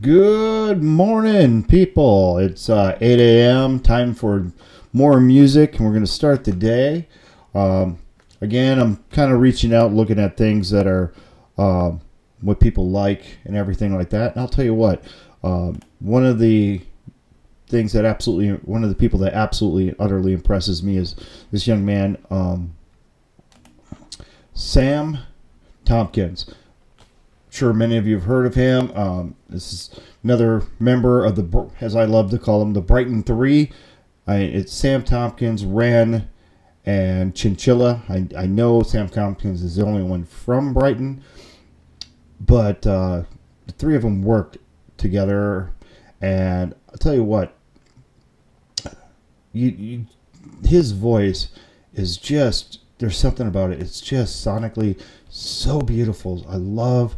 Good morning, people. It's uh, 8 a.m. Time for more music, and we're going to start the day. Um, again, I'm kind of reaching out, looking at things that are uh, what people like and everything like that. And I'll tell you what, um, one of the things that absolutely, one of the people that absolutely, utterly impresses me is this young man, um, Sam Tompkins sure many of you have heard of him. Um, this is another member of the, as I love to call them, the Brighton Three. I, it's Sam Tompkins, Ren, and Chinchilla. I, I know Sam Tompkins is the only one from Brighton, but uh, the three of them worked together. And I'll tell you what, you, you his voice is just there's something about it. It's just sonically so beautiful. I love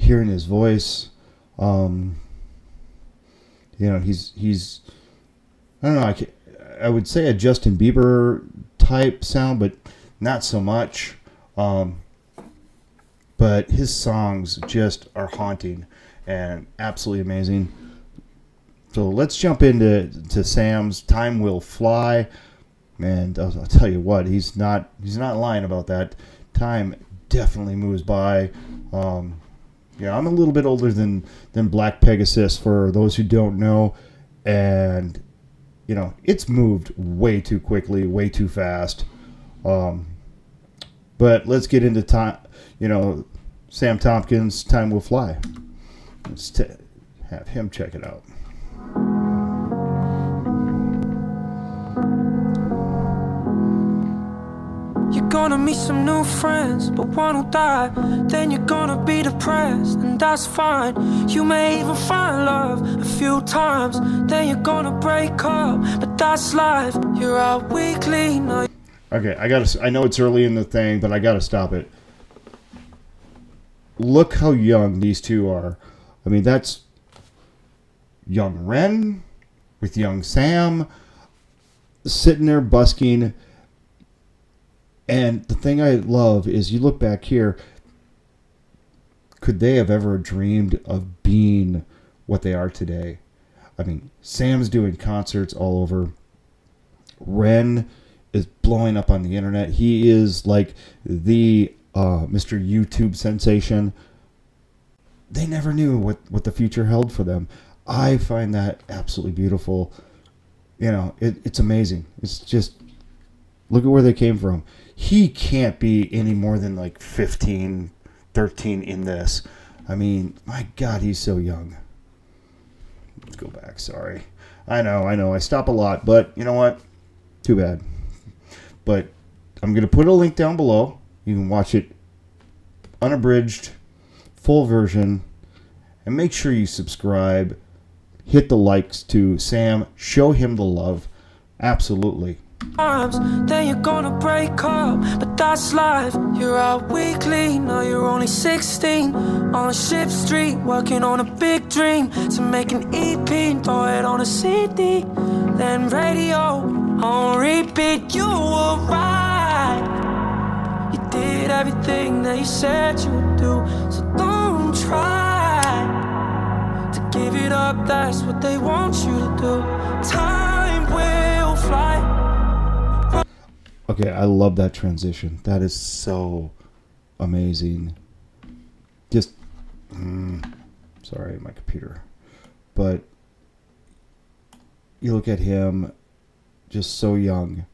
hearing his voice. Um, you know, he's he's I don't know. I, I would say a Justin Bieber type sound, but not so much. Um, but his songs just are haunting and absolutely amazing. So let's jump into to Sam's "Time Will Fly." And I'll, I'll tell you what, he's not he's not lying about that. Time definitely moves by. Um, yeah, I'm a little bit older than than Black Pegasus for those who don't know, and you know it's moved way too quickly, way too fast. Um, but let's get into time. You know, Sam Tompkins' "Time Will Fly." Let's t- have him check it out. Gonna meet some new friends, but one will die. Then you're gonna be depressed, and that's fine. You may even find love a few times. Then you're gonna break up, but that's life. You're out weekly. Now okay, I gotta. I know it's early in the thing, but I gotta stop it. Look how young these two are. I mean, that's young Ren with young Sam sitting there busking and the thing I love is you look back here, could they have ever dreamed of being what they are today? I mean, Sam's doing concerts all over. Ren is blowing up on the internet. He is like the uh, Mr. YouTube sensation. They never knew what, what the future held for them. I find that absolutely beautiful. You know, it, it's amazing. It's just look at where they came from he can't be any more than like 15, 13 in this. I mean, my God, he's so young. Let's go back. Sorry. I know, I know. I stop a lot, but you know what? Too bad. But I'm going to put a link down below. You can watch it unabridged, full version, and make sure you subscribe. Hit the likes to Sam. Show him the love. Absolutely arms, then you're gonna break up. But that's life. You're out weekly, now you're only 16. On Ship Street, working on a big dream to make an EP throw it on a CD. Then radio on repeat. You were right. You did everything that you said you would do. So don't try to give it up. That's what they want you to do. Time will fly. Okay, I love that transition. That is so amazing. Just, mm, sorry, my computer. But you look at him, just so young,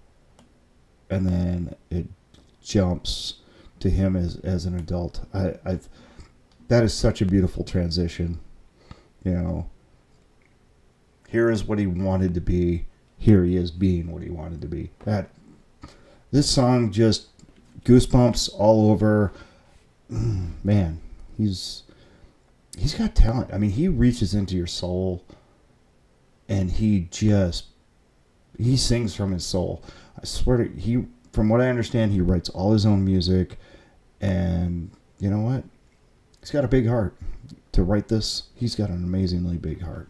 and then it jumps to him as as an adult. I, I that is such a beautiful transition. You know, here is what he wanted to be. Here he is being what he wanted to be. That this song just goosebumps all over. Man, he's he's got talent. I mean, he reaches into your soul, and he just he sings from his soul. I swear to he. From what I understand, he writes all his own music, and you know what? He's got a big heart to write this. He's got an amazingly big heart.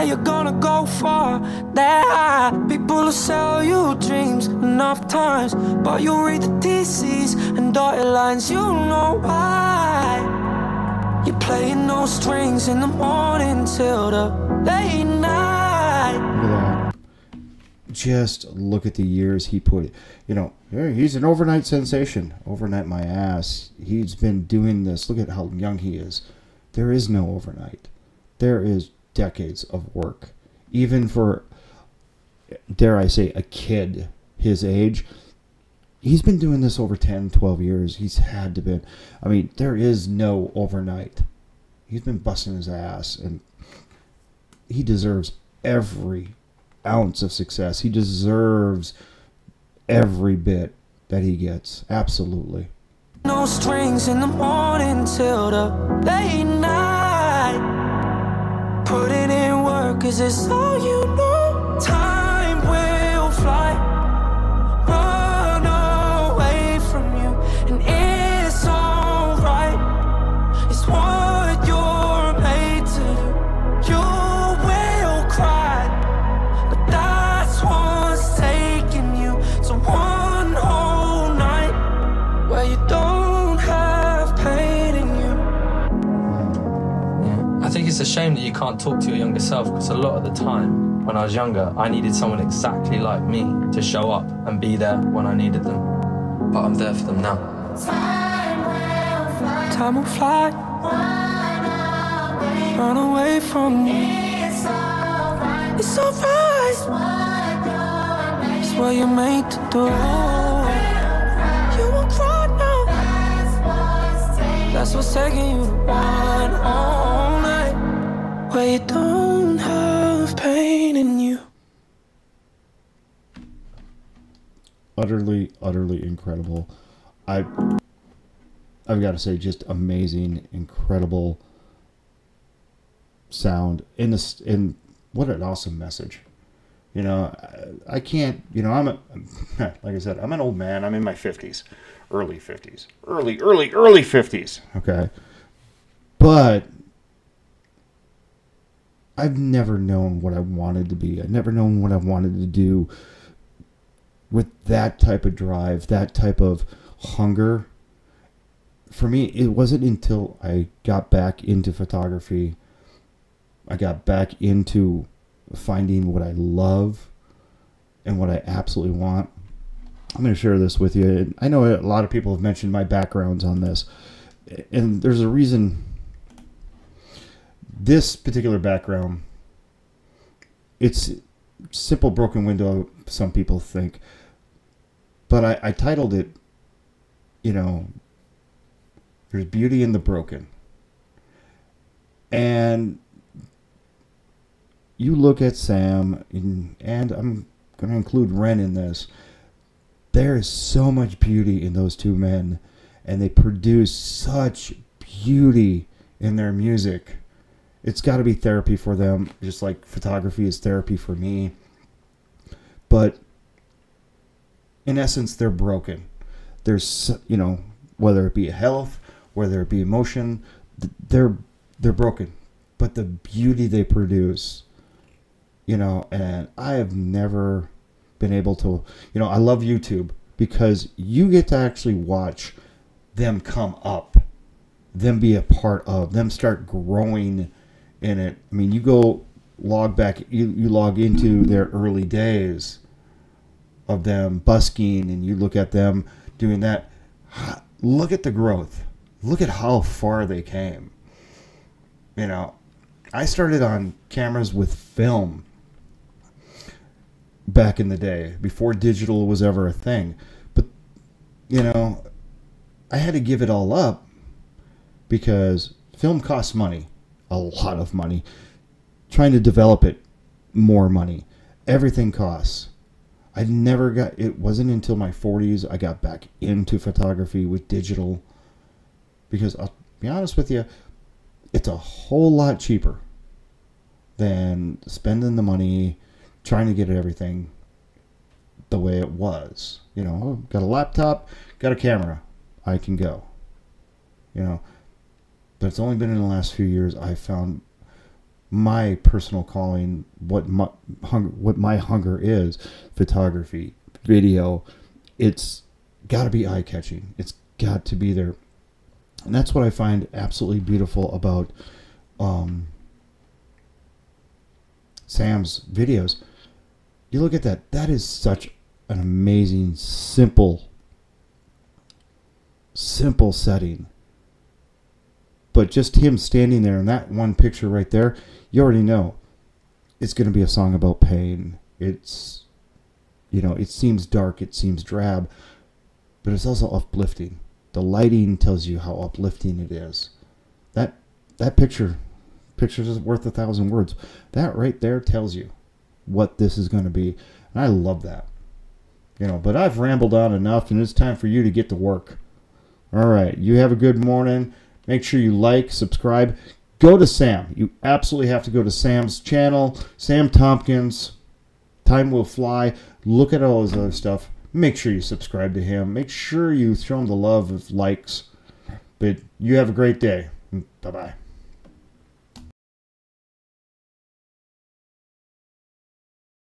Yeah, you're gonna go far. That high. People will sell you dreams enough times. But you read the TCs and dotted lines, you know why. You're playing those strings in the morning till the late night. Just look at the years he put. You know, he's an overnight sensation. Overnight my ass. He's been doing this. Look at how young he is. There is no overnight. There is decades of work. Even for, dare I say, a kid his age. He's been doing this over 10, 12 years. He's had to been. I mean, there is no overnight. He's been busting his ass and he deserves every ounce of success. He deserves every bit that he gets. Absolutely. No strings in the morning till the late night. Putting in work, cause it's all you know. Time will fly. A shame that you can't talk to your younger self because a lot of the time, when I was younger, I needed someone exactly like me to show up and be there when I needed them. But I'm there for them now. Time will fly. Run away from me. It's alright. It's what you're made to do. You won't cry now. That's what's taking you to one utterly, incredible. I, I've got to say, just amazing, incredible sound in this. In what an awesome message. You know, I, I can't. You know, I'm a, like I said, I'm an old man. I'm in my fifties, early fifties, early, early, early fifties. Okay, but I've never known what I wanted to be. I've never known what I wanted to do with that type of drive, that type of hunger. For me, it wasn't until I got back into photography, I got back into finding what I love and what I absolutely want. I'm going to share this with you. I know a lot of people have mentioned my backgrounds on this, and there's a reason. This particular background, it's simple broken window. Some people think, but I, I titled it, you know, there's beauty in the broken. And you look at Sam, and, and I'm going to include Ren in this. There is so much beauty in those two men, and they produce such beauty in their music. It's got to be therapy for them, just like photography is therapy for me. But in essence, they're broken. There's, you know, whether it be health, whether it be emotion, they're they're broken. But the beauty they produce, you know, and I have never been able to, you know, I love YouTube because you get to actually watch them come up, them be a part of, them start growing in it. I mean, you go log back, you, you log into their early days of them busking and you look at them doing that. Look at the growth. Look at how far they came. You know, I started on cameras with film back in the day before digital was ever a thing. But, you know, I had to give it all up because film costs money, a lot of money. Trying to develop it, more money. Everything costs. I never got it wasn't until my 40s I got back into photography with digital because I'll be honest with you it's a whole lot cheaper than spending the money trying to get everything the way it was. You know, got a laptop, got a camera, I can go. You know, but it's only been in the last few years I found my personal calling, what my hunger, what my hunger is, photography, video. It's got to be eye catching. It's got to be there, and that's what I find absolutely beautiful about um, Sam's videos. You look at that. That is such an amazing, simple, simple setting. But just him standing there in that one picture right there, you already know it's going to be a song about pain. It's, you know, it seems dark, it seems drab, but it's also uplifting. The lighting tells you how uplifting it is. That that picture, pictures is worth a thousand words. That right there tells you what this is going to be, and I love that. You know, but I've rambled on enough, and it's time for you to get to work. All right, you have a good morning. Make sure you like, subscribe. Go to Sam. You absolutely have to go to Sam's channel, Sam Tompkins. Time will fly. Look at all his other stuff. Make sure you subscribe to him. Make sure you show him the love of likes. But you have a great day. Bye bye.